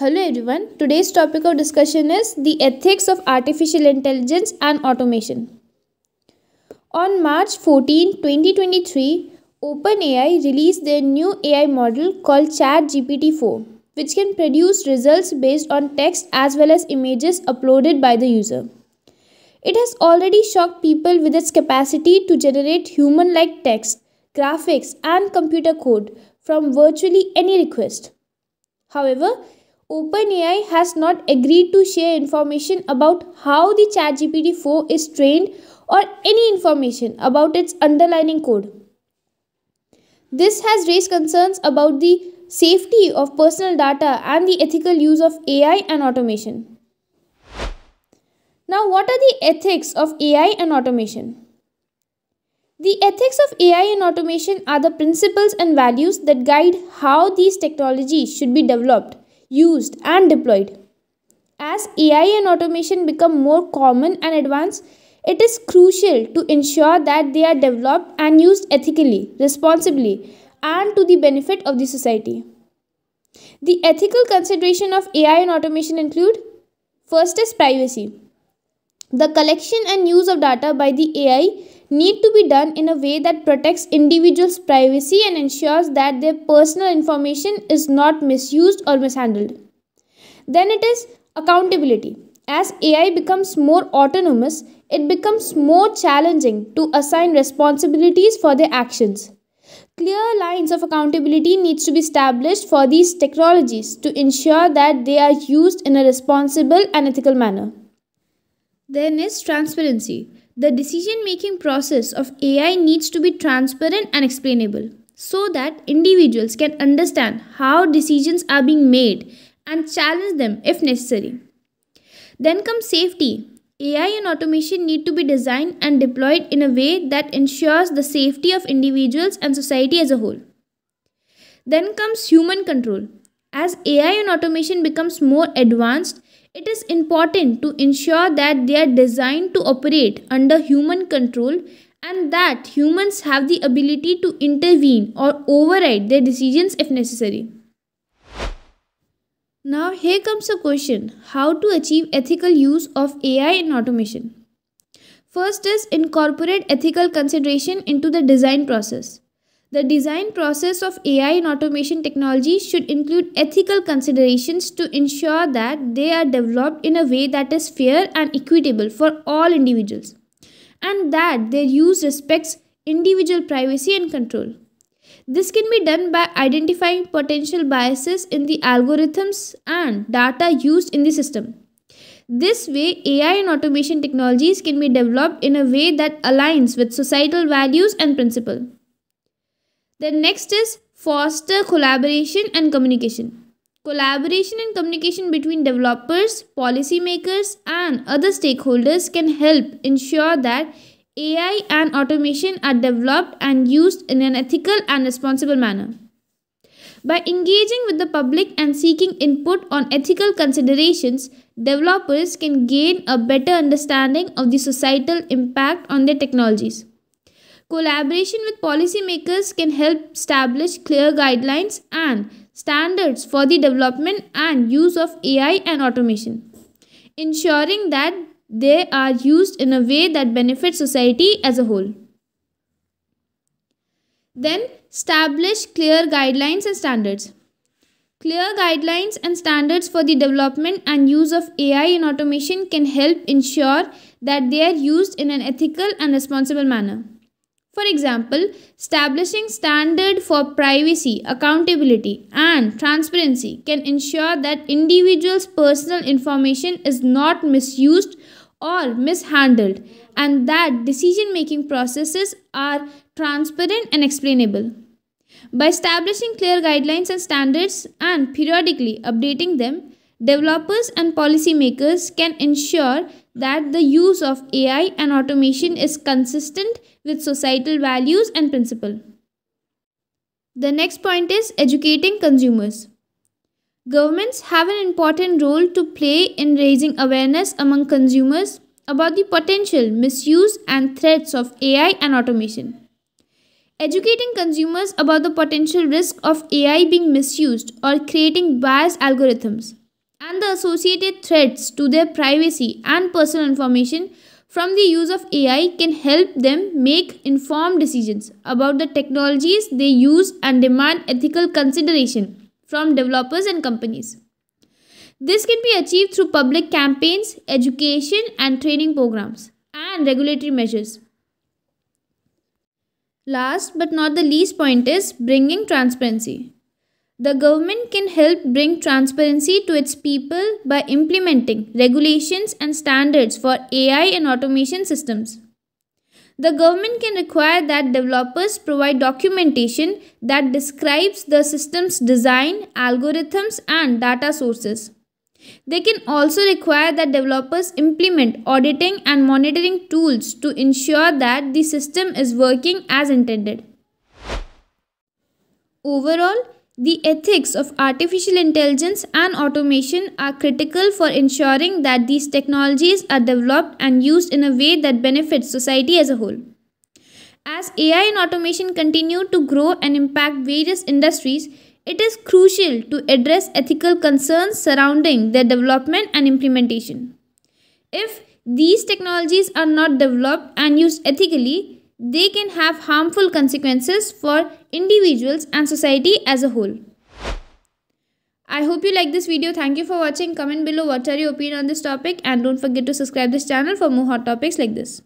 Hello everyone. Today's topic of discussion is the ethics of artificial intelligence and automation. On March 14, 2023, OpenAI released their new AI model called ChatGPT-4, which can produce results based on text as well as images uploaded by the user. It has already shocked people with its capacity to generate human-like text, graphics, and computer code from virtually any request. However, OpenAI has not agreed to share information about how the ChatGPT 4 is trained or any information about its underlying code. This has raised concerns about the safety of personal data and the ethical use of AI and automation. Now, what are the ethics of AI and automation? The ethics of AI and automation are the principles and values that guide how these technologies should be developed used, and deployed. As AI and automation become more common and advanced, it is crucial to ensure that they are developed and used ethically, responsibly, and to the benefit of the society. The ethical consideration of AI and automation include first is privacy. The collection and use of data by the AI need to be done in a way that protects individuals' privacy and ensures that their personal information is not misused or mishandled. Then it is accountability. As AI becomes more autonomous, it becomes more challenging to assign responsibilities for their actions. Clear lines of accountability needs to be established for these technologies to ensure that they are used in a responsible and ethical manner. Then is transparency. The decision making process of AI needs to be transparent and explainable so that individuals can understand how decisions are being made and challenge them if necessary. Then comes safety. AI and automation need to be designed and deployed in a way that ensures the safety of individuals and society as a whole. Then comes human control. As AI and automation becomes more advanced, it is important to ensure that they are designed to operate under human control and that humans have the ability to intervene or override their decisions if necessary. Now, here comes a question how to achieve ethical use of AI in automation. First is incorporate ethical consideration into the design process. The design process of AI and automation technology should include ethical considerations to ensure that they are developed in a way that is fair and equitable for all individuals, and that their use respects individual privacy and control. This can be done by identifying potential biases in the algorithms and data used in the system. This way, AI and automation technologies can be developed in a way that aligns with societal values and principles. The next is foster collaboration and communication. Collaboration and communication between developers, policymakers, and other stakeholders can help ensure that AI and automation are developed and used in an ethical and responsible manner. By engaging with the public and seeking input on ethical considerations, developers can gain a better understanding of the societal impact on their technologies. Collaboration with policymakers can help establish clear guidelines and standards for the development and use of AI and automation, ensuring that they are used in a way that benefits society as a whole. Then, establish clear guidelines and standards. Clear guidelines and standards for the development and use of AI in automation can help ensure that they are used in an ethical and responsible manner. For example, establishing standard for privacy, accountability and transparency can ensure that individuals' personal information is not misused or mishandled and that decision making processes are transparent and explainable. By establishing clear guidelines and standards and periodically updating them, developers and policymakers can ensure that the use of AI and automation is consistent with societal values and principles. The next point is educating consumers. Governments have an important role to play in raising awareness among consumers about the potential misuse and threats of AI and automation. Educating consumers about the potential risk of AI being misused or creating biased algorithms and the associated threats to their privacy and personal information from the use of AI can help them make informed decisions about the technologies they use and demand ethical consideration from developers and companies. This can be achieved through public campaigns, education and training programs, and regulatory measures. Last but not the least point is bringing transparency. The government can help bring transparency to its people by implementing regulations and standards for AI and automation systems. The government can require that developers provide documentation that describes the system's design, algorithms, and data sources. They can also require that developers implement auditing and monitoring tools to ensure that the system is working as intended. Overall, the ethics of artificial intelligence and automation are critical for ensuring that these technologies are developed and used in a way that benefits society as a whole. As AI and automation continue to grow and impact various industries, it is crucial to address ethical concerns surrounding their development and implementation. If these technologies are not developed and used ethically, they can have harmful consequences for individuals and society as a whole. I hope you like this video. Thank you for watching. Comment below what are your opinion on this topic and don't forget to subscribe this channel for more hot topics like this.